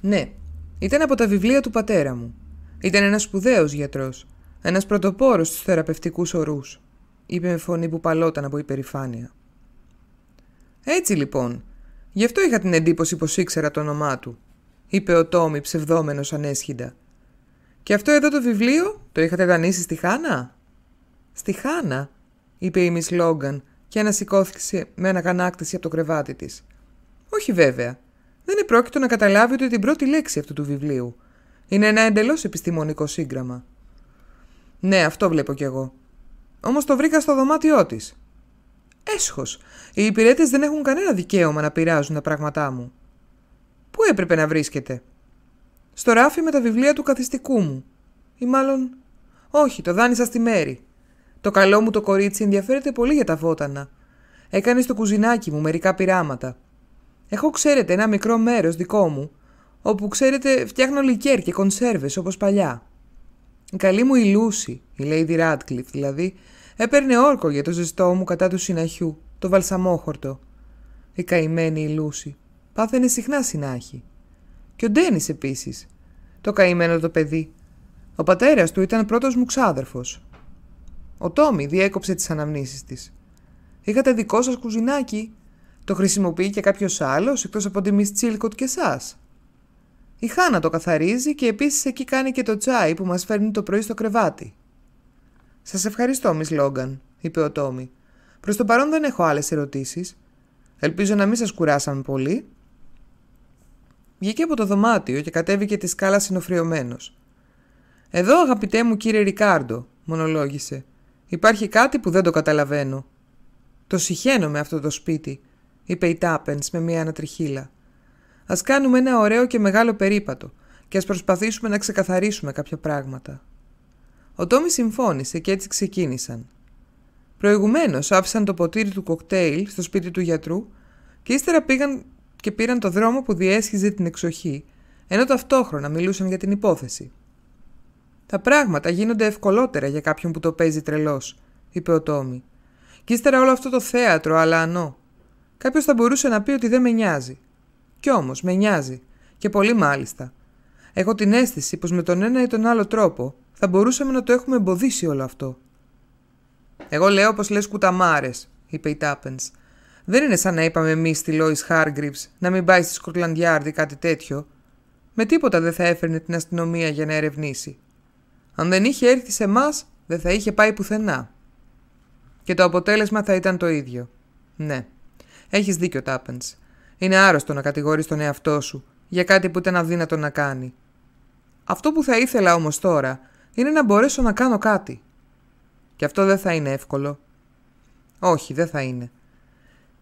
«Ναι, ήταν από τα βιβλία του πατέρα μου. Ήταν ένας σπουδαίος γιατρός, ένας πρωτοπόρος στους θεραπευτικούς ορούς», είπε με φωνή που παλόταν από υπερηφάνεια. «Έτσι λοιπόν, γι' αυτό είχα την εντύπωση πως ήξερα το όνομά του», είπε ο Τόμι ψευδόμενος ανέσχυντα. «Και αυτό εδώ το βιβλίο το είχατε δανείσει στη Χάνα» «Στη Χάνα» είπε η Μις Λόγκαν και ανασηκώθηκε με αναγανάκτηση από το κρεβάτι της. Όχι βέβαια. Δεν επρόκειτο να καταλάβει ούτε την πρώτη λέξη αυτού του βιβλίου. Είναι ένα εντελώς επιστημονικό σύγγραμμα. Ναι, αυτό βλέπω κι εγώ. Όμως το βρήκα στο δωμάτιό της. Έσχος. Οι υπηρέτες δεν έχουν κανένα δικαίωμα να πειράζουν τα πράγματά μου. Πού έπρεπε να βρίσκεται, Στο ράφι με τα βιβλία του καθιστικού μου. Ή μάλλον. Όχι, το δάνεισα στη μέρη. Το καλό μου το κορίτσι ενδιαφέρεται πολύ για τα βότανα. Έκανες στο κουζινάκι μου μερικά πειράματα. Έχω, ξέρετε, ένα μικρό μέρος δικό μου, όπου, ξέρετε, φτιάχνω λικέρ και κονσέρβες όπως παλιά. Η καλή μου η Λούση, η Lady Radcliffe δηλαδή, έπαιρνε όρκο για το ζεστό μου κατά του συναχιού, το βαλσαμόχορτο. Η καημένη η Λούση. Πάθαινε συχνά συνάχη. Και ο Ντένις επίσης. Το καημένο το παιδί. Ο πατέρας του ήταν πρώτος μου ξάδερφος. Ο Τόμι διέκοψε τις αναμνήσεις της. Είχατε δικό σας κουζινάκι; Το χρησιμοποιεί και κάποιος άλλος εκτός από τη Miss Τσίλκοτ και εσάς. Η Χάνα το καθαρίζει και επίσης εκεί κάνει και το τσάι που μας φέρνει το πρωί στο κρεβάτι. Σας ευχαριστώ, Miss Λόγκαν, είπε ο Τόμι. Προς το παρόν δεν έχω άλλες ερωτήσεις. Ελπίζω να μην σας κουράσαμε πολύ. Βγήκε από το δωμάτιο και κατέβηκε τη σκάλα συνοφριωμένος. Εδώ, αγαπητέ μου κύριε Ρικάρντο, μονολόγησε. Υπάρχει κάτι που δεν το καταλαβαίνω. Το συχαίνω με αυτό το σπίτι, είπε η Τάπενς με μια ανατριχίλα. Α κάνουμε ένα ωραίο και μεγάλο περίπατο και ας προσπαθήσουμε να ξεκαθαρίσουμε κάποια πράγματα. Ο Τόμι συμφώνησε και έτσι ξεκίνησαν. Προηγουμένως άφησαν το ποτήρι του κοκτέιλ στο σπίτι του γιατρού και ύστερα πήγαν και πήραν το δρόμο που διέσχιζε την εξοχή, ενώ ταυτόχρονα μιλούσαν για την υπόθεση. Τα πράγματα γίνονται ευκολότερα για κάποιον που το παίζει τρελός, είπε ο Τόμι. Κι ύστερα όλο αυτό το θέατρο, αλλά ανώ. Κάποιος θα μπορούσε να πει ότι δεν με νοιάζει. Κι όμως με νοιάζει. Και πολύ μάλιστα. Έχω την αίσθηση πως με τον ένα ή τον άλλο τρόπο θα μπορούσαμε να το έχουμε εμποδίσει όλο αυτό. Εγώ λέω πως λες κουταμάρες, είπε η Τάπενς. Δεν είναι σαν να είπαμε εμείς στη Λόις Χάργκριβ να μην πάει στη Σκοτλαντιάρδη κάτι τέτοιο. Με τίποτα δεν θα έφερνε την αστυνομία για να ερευνήσει. Αν δεν είχε έρθει σε εμάς, δεν θα είχε πάει πουθενά. Και το αποτέλεσμα θα ήταν το ίδιο. Ναι, έχεις δίκιο, Τάπεντ. Είναι άρρωστο να κατηγορείς τον εαυτό σου για κάτι που ήταν αδύνατο να κάνει. Αυτό που θα ήθελα όμως τώρα είναι να μπορέσω να κάνω κάτι. Και αυτό δεν θα είναι εύκολο. Όχι, δεν θα είναι.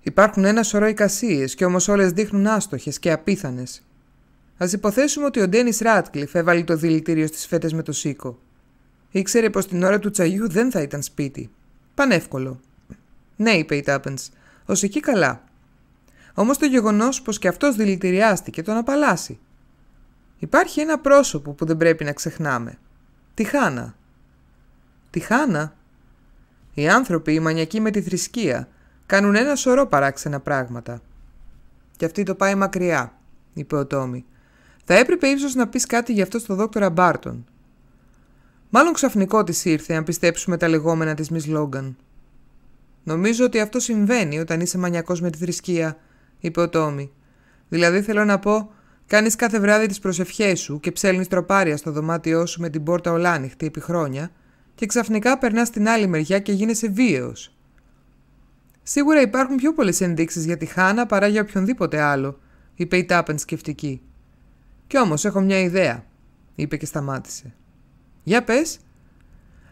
Υπάρχουν ένα σωρό εικασίες και όμως όλες δείχνουν άστοχες και απίθανες. Α υποθέσουμε ότι ο Ντένις Ράτκλιφ έβαλε το δηλητήριο στις φέτες με το σίκο. Ήξερε πως την ώρα του τσαγιού δεν θα ήταν σπίτι. Πανεύκολο. Ναι, είπε η Τάπενς. Ω εκεί καλά. Όμως το γεγονός πως και αυτός δηλητηριάστηκε τον απαλλάσσει. Υπάρχει ένα πρόσωπο που δεν πρέπει να ξεχνάμε. Τη Χάνα. Τη Χάνα. Οι άνθρωποι, οι μανιακοί με τη θρησκεία, κάνουν ένα σωρό παράξενα πράγματα. Και αυτή το πάει μακριά, είπε ο Τόμι. Θα έπρεπε ίσως να πεις κάτι γι' αυτό στον δόκτωρα Μπάρτον. Μάλλον ξαφνικό της ήρθε, αν πιστέψουμε τα λεγόμενα της Μις Λόγκαν. Νομίζω ότι αυτό συμβαίνει όταν είσαι μανιακός με τη θρησκεία, είπε ο Τόμι. Δηλαδή θέλω να πω, κάνεις κάθε βράδυ τις προσευχές σου και ψέλνεις τροπάρια στο δωμάτιό σου με την πόρτα ολάνυχτη επί χρόνια και ξαφνικά περνάς στην άλλη μεριά και γίνεσαι βίαιος. Σίγουρα υπάρχουν πιο πολλές ενδείξεις για τη Χάνα παρά για οποιονδήποτε άλλο, είπε η Τάπεν σκεφτική. Κι όμως έχω μια ιδέα, είπε και σταμάτησε. Για πες.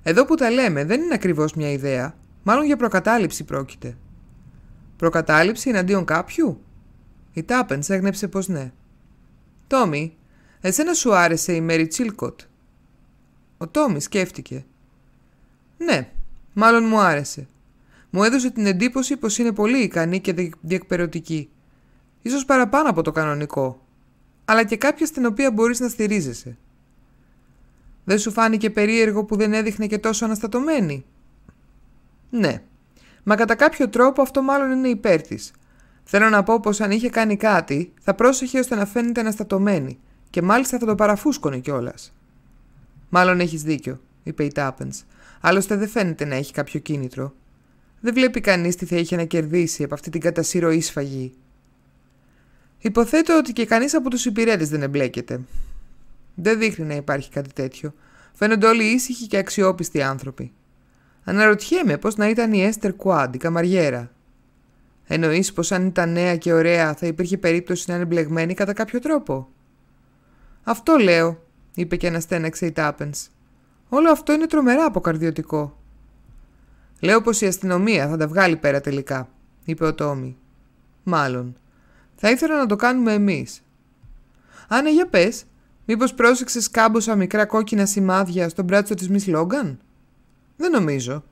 Εδώ που τα λέμε δεν είναι ακριβώς μια ιδέα, μάλλον για προκατάληψη πρόκειται. Προκατάληψη εναντίον κάποιου; Η Τάπενς έγνεψε πως ναι. Τόμι, εσένα σου άρεσε η Μέρι Τσίλκοτ; Ο Τόμι σκέφτηκε. Ναι, μάλλον μου άρεσε. Μου έδωσε την εντύπωση πως είναι πολύ ικανή και διεκπαιρεωτική. Ίσως παραπάνω από το κανονικό. Αλλά και κάποια στην οποία μπορείς να στηρίζεσαι. Δεν σου φάνηκε περίεργο που δεν έδειχνε και τόσο αναστατωμένη; Ναι, μα κατά κάποιο τρόπο αυτό μάλλον είναι υπέρ της. Θέλω να πω πως αν είχε κάνει κάτι, θα πρόσεχε ώστε να φαίνεται αναστατωμένη και μάλιστα θα το παραφούσκωνε κιόλας. Μάλλον έχεις δίκιο, είπε η Τάπενς. Άλλωστε δεν φαίνεται να έχει κάποιο κίνητρο. Δεν βλέπει κανείς τι θα είχε να κερδίσει από αυτή την κατασύρωή σφαγή. Υποθέτω ότι και κανείς από τους υπηρέτες δεν εμπλέκεται. Δεν δείχνει να υπάρχει κάτι τέτοιο. Φαίνονται όλοι ήσυχοι και αξιόπιστοι άνθρωποι. Αναρωτιέμαι πώς να ήταν η Έστερ Κουάντ, η καμαριέρα. Εννοείς πως αν ήταν νέα και ωραία θα υπήρχε περίπτωση να είναι μπλεγμένη κατά κάποιο τρόπο; Αυτό λέω, είπε και αναστέναξε η Τάπενς. Όλο αυτό είναι τρομερά αποκαρδιωτικό. Λέω πως η αστυνομία θα τα βγάλει πέρα τελικά, είπε ο Τόμι. Μάλλον. Θα ήθελα να το κάνουμε εμείς. Α, ναι, για πες, μήπως πρόσεξες κάμποσα μικρά κόκκινα σημάδια στο μπράτσο της Μη Λόγκαν; Δεν νομίζω.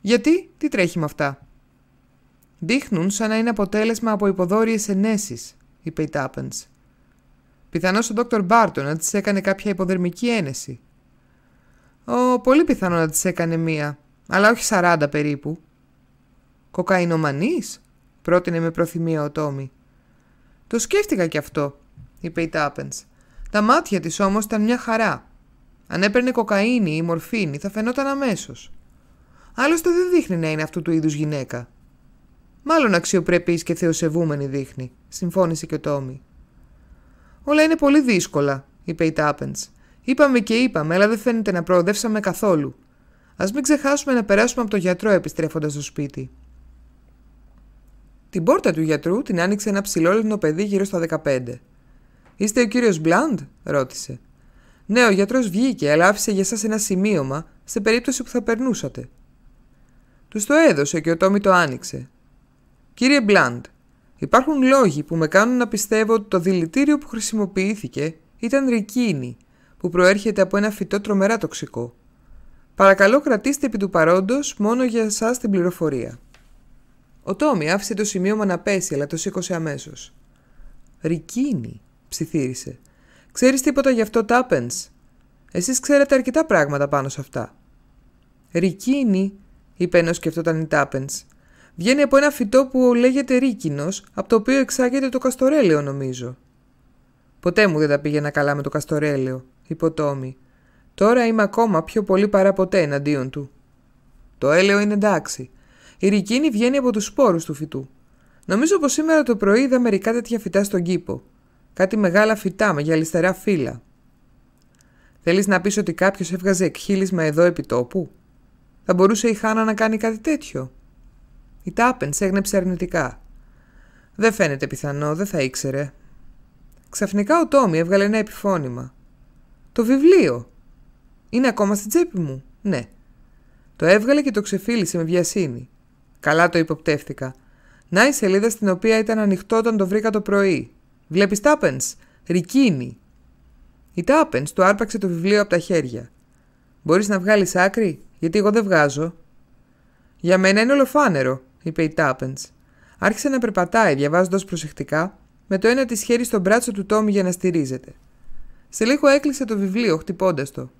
Γιατί, τι τρέχει με αυτά; Δείχνουν σαν να είναι αποτέλεσμα από υποδόριες ενέσεις, είπε η Τάπενς. Πιθανώς ο Δόκτωρ Μπάρτον να της έκανε κάποια υποδερμική ένεση. Ο, πολύ πιθανό να της έκανε μία, αλλά όχι 40 περίπου. Κοκαϊνομανή, πρότεινε με προθυμία ο Τόμι. Το σκέφτηκα κι αυτό, είπε η Τάπενς. Τα μάτια της όμως ήταν μια χαρά. Αν έπαιρνε κοκαίνη ή μορφίνη θα φαινόταν αμέσως. Άλλωστε δεν δείχνει να είναι αυτού του είδους γυναίκα. Μάλλον αξιοπρεπής και θεοσεβούμενη δείχνει, συμφώνησε και ο Τόμι. Όλα είναι πολύ δύσκολα, είπε η Τάπενς. Είπαμε και είπαμε, αλλά δεν φαίνεται να προοδεύσαμε καθόλου. Α μην ξεχάσουμε να περάσουμε από το γιατρό επιστρέφοντας στο σπίτι. Την πόρτα του γιατρού την άνοιξε ένα ψηλόλυνο παιδί γύρω στα 15. Είστε ο κύριος Μπλαντ, ρώτησε. Ναι, ο γιατρός βγήκε, αλλά άφησε για εσά ένα σημείωμα σε περίπτωση που θα περνούσατε. Τους το έδωσε και ο Τόμι το άνοιξε. Κύριε Μπλαντ, υπάρχουν λόγοι που με κάνουν να πιστεύω ότι το δηλητήριο που χρησιμοποιήθηκε ήταν ρικίνη, που προέρχεται από ένα φυτό τρομερά τοξικό. Παρακαλώ κρατήστε επί του παρόντος μόνο για εσάς την πληροφορία. Ο Τόμι άφησε το σημείωμα να πέσει, αλλά το σήκωσε αμέσως. Ρικίνη, ψιθύρισε. Ξέρεις τίποτα γι' αυτό, Τάπενς; Εσείς ξέρετε αρκετά πράγματα πάνω σε αυτά. Ρικίνη, είπε ενώ σκεφτόταν η Τάπενς. Βγαίνει από ένα φυτό που λέγεται ρίκινος, από το οποίο εξάγεται το καστορέλαιο, νομίζω. Ποτέ μου δεν τα πήγαινα καλά με το καστορέλαιο, είπε ο Τόμι. Τώρα είμαι ακόμα πιο πολύ παρά ποτέ εναντίον του. Το έλαιο είναι εντάξει. Η ρικίνη βγαίνει από τους σπόρους του φυτού. Νομίζω πως σήμερα το πρωί είδα μερικά τέτοια φυτά στον κήπο. Κάτι μεγάλα φυτά με γυαλιστερά φύλλα. Θέλεις να πεις ότι κάποιος έβγαζε εκχύλισμα εδώ επί τόπου; Θα μπορούσε η Χάνα να κάνει κάτι τέτοιο. Η Τάπεν έγνεψε αρνητικά. Δεν φαίνεται πιθανό, δεν θα ήξερε. Ξαφνικά ο Τόμι έβγαλε ένα επιφώνημα. Το βιβλίο. Είναι ακόμα στην τσέπη μου. Ναι. Το έβγαλε και το ξεφύλισε με βιασύνη. Καλά το υποπτεύτηκα. Να η σελίδα στην οποία ήταν ανοιχτό όταν το βρήκα το πρωί. Βλέπεις Τάπενς; Ρικίνη. Η Τάπενς του άρπαξε το βιβλίο από τα χέρια. Μπορείς να βγάλεις άκρη, γιατί εγώ δεν βγάζω. Για μένα είναι ολοφάνερο, είπε η Τάπενς. Άρχισε να περπατάει, διαβάζοντας προσεκτικά, με το ένα της χέρι στο μπράτσο του Τόμι για να στηρίζεται. Σε λίγο έκλεισε το βιβλίο, χτυπώντας το.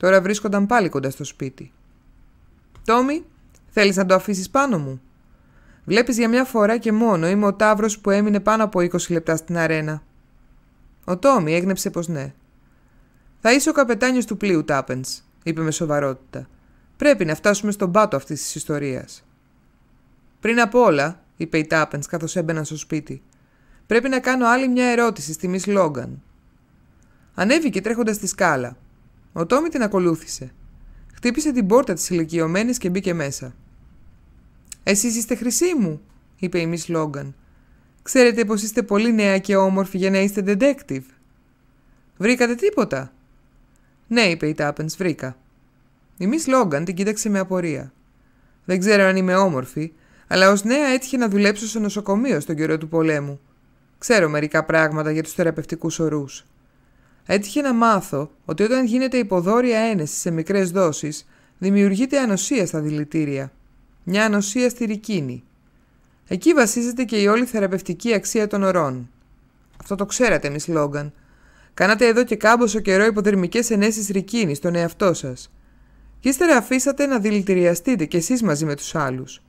Τώρα βρίσκονταν πάλι κοντά στο σπίτι. Τόμι, θέλεις να το αφήσεις πάνω μου; Βλέπεις για μια φορά και μόνο είμαι ο Ταύρος που έμεινε πάνω από 20 λεπτά στην αρένα. Ο Τόμι έγνεψε πως ναι. Θα είσαι ο καπετάνιος του πλοίου, Τάπενς, είπε με σοβαρότητα. Πρέπει να φτάσουμε στον πάτο αυτής της ιστορίας. Πριν απ' όλα, είπε η Τάπενς καθώς έμπαιναν στο σπίτι, πρέπει να κάνω άλλη μια ερώτηση στη Μη Λόγκαν. Ανέβηκε τρέχοντας στη σκάλα. Ο Τόμι την ακολούθησε. Χτύπησε την πόρτα της ηλικιωμένης και μπήκε μέσα. Εσείς είστε χρυσή μου, είπε η Μη Λόγκαν. Ξέρετε πως είστε πολύ νέα και όμορφη για να είστε detective. Βρήκατε τίποτα. Ναι, είπε η Τάπενς, βρήκα. Η Μη Λόγκαν την κοίταξε με απορία. Δεν ξέρω αν είμαι όμορφη, αλλά ως νέα έτυχε να δουλέψω σε νοσοκομείο στον καιρό του πολέμου. Ξέρω μερικά πράγματα για τους θεραπευτικούς ορούς. Έτυχε να μάθω ότι όταν γίνεται υποδόρια ένεση σε μικρές δόσεις, δημιουργείται ανοσία στα δηλητήρια. Μια ανοσία στη ρικίνη. Εκεί βασίζεται και η όλη θεραπευτική αξία των ορών. Αυτό το ξέρατε, Miss Λόγκαν. Κάνατε εδώ και κάμποσο καιρό υποδερμικές ενέσεις ρικίνης στον εαυτό σας. Και ύστερα αφήσατε να δηλητηριαστείτε κι εσείς μαζί με τους άλλους.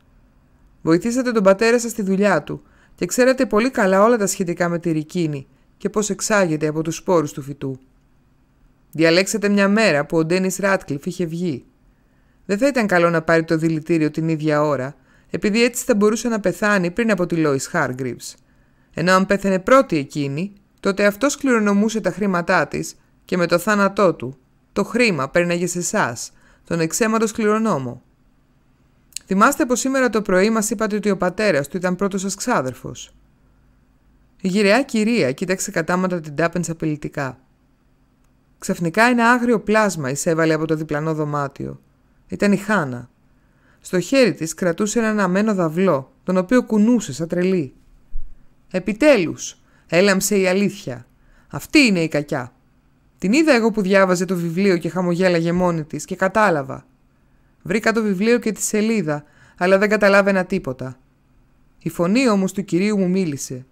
Βοηθήσατε τον πατέρα σας στη δουλειά του και ξέρατε πολύ καλά όλα τα σχετικά με τη ρικίνη και πώς εξάγεται από τους σπόρους του φυτού. Διαλέξατε μια μέρα που ο Ντένις Ράτκλιφ είχε βγει. Δεν θα ήταν καλό να πάρει το δηλητήριο την ίδια ώρα, επειδή έτσι θα μπορούσε να πεθάνει πριν από τη Λόις Χάργκριβς. Ενώ αν πέθανε πρώτη εκείνη, τότε αυτός κληρονομούσε τα χρήματά της και με το θάνατό του, το χρήμα πέρναγε σε εσάς, τον εξαίματο κληρονόμο. Θυμάστε πως σήμερα το πρωί μας είπατε ότι ο πατέρας του ήταν πρώτος σας ξάδερφος. Η γυραιά κυρία κοίταξε κατάματα την Τάπεν απειλητικά. Ξαφνικά ένα άγριο πλάσμα εισέβαλε από το διπλανό δωμάτιο. Ήταν η Χάνα. Στο χέρι της κρατούσε ένα αμένο δαυλό, τον οποίο κουνούσε σαν τρελή. «Επιτέλους», έλαμψε η αλήθεια. «Αυτή είναι η κακιά». Την είδα εγώ που διάβαζε το βιβλίο και χαμογέλαγε μόνη της και κατάλαβα. Βρήκα το βιβλίο και τη σελίδα, αλλά δεν καταλάβαινα τίποτα. Η φωνή όμως του κυρίου μου μίλησε.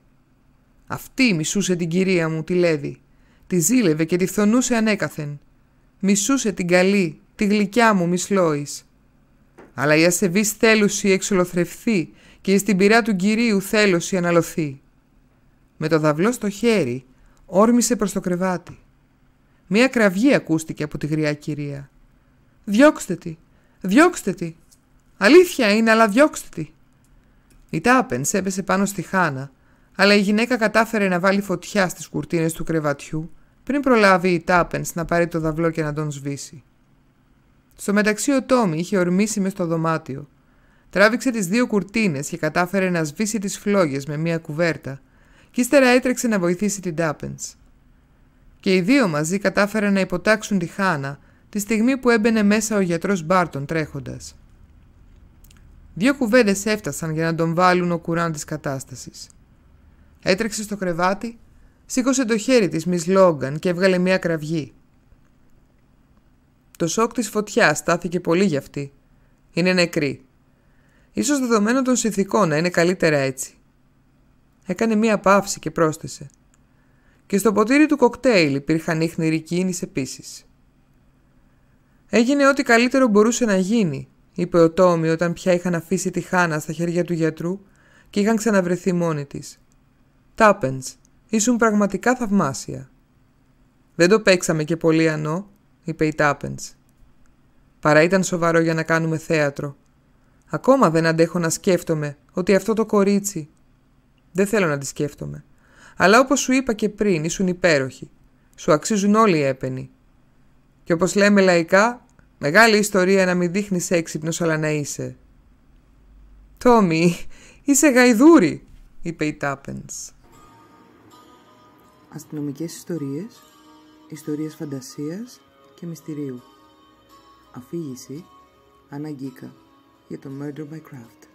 Αυτή μισούσε την κυρία μου, τη Λέδη. Τη ζήλευε και τη φθονούσε ανέκαθεν. Μισούσε την καλή, τη γλυκιά μου Μισλόης. Αλλά η ασεβής θέλουση εξολοθρευθεί και στην πειρά του κυρίου θέλωση αναλωθεί. Με το δαυλό στο χέρι όρμησε προς το κρεβάτι. Μία κραυγή ακούστηκε από τη γριά κυρία. «Διώξτε τη! Διώξτε τη! Αλήθεια είναι, αλλά διώξτε τη!» Η Τάπενς έπεσε πάνω στη Χάνα, αλλά η γυναίκα κατάφερε να βάλει φωτιά στις κουρτίνες του κρεβατιού πριν προλάβει η Τάπενς να πάρει το δαυλό και να τον σβήσει. Στο μεταξύ ο Τόμι είχε ορμήσει μες στο δωμάτιο. Τράβηξε τις δύο κουρτίνες και κατάφερε να σβήσει τις φλόγες με μία κουβέρτα και ύστερα έτρεξε να βοηθήσει την Τάπενς. Και οι δύο μαζί κατάφεραν να υποτάξουν τη Χάνα τη στιγμή που έμπαινε μέσα ο γιατρός Μπάρτον τρέχοντας. Δύο κουβέντες έφτασαν για να τον βάλουν ο κουράν της κατάστασης. Έτρεξε στο κρεβάτι, σήκωσε το χέρι της Μις Λόγκαν και έβγαλε μία κραυγή. Το σοκ της φωτιάς στάθηκε πολύ για αυτή. Είναι νεκρή. Ίσως δεδομένου των συνθηκών να είναι καλύτερα έτσι. Έκανε μία παύση και πρόσθεσε. Και στο ποτήρι του κοκτέιλ υπήρχαν ίχνη ρικίνης επίσης. Έγινε ό,τι καλύτερο μπορούσε να γίνει, είπε ο Τόμι όταν πια είχαν αφήσει τη Χάνα στα χέρια του γιατρού και είχαν ξαναβρεθεί μόνοι της. Τάπενς, ήσουν πραγματικά θαυμάσια. Δεν το παίξαμε και πολύ ανώ, είπε η Τάπενς. Παρά ήταν σοβαρό για να κάνουμε θέατρο. Ακόμα δεν αντέχω να σκέφτομαι ότι αυτό το κορίτσι... Δεν θέλω να τη σκέφτομαι. Αλλά όπως σου είπα και πριν, ήσουν υπέροχοι. Σου αξίζουν όλοι οι έπαινοι. Και όπως λέμε λαϊκά, μεγάλη ιστορία να μην δείχνεις έξυπνος αλλά να είσαι. «Τόμι, είσαι γαϊδούρη», είπε η Τάπενς. Αστυνομικές ιστορίες, ιστορίες φαντασίας και μυστηρίου. Αφήγηση Αναγκίκα για το Murder by Craft.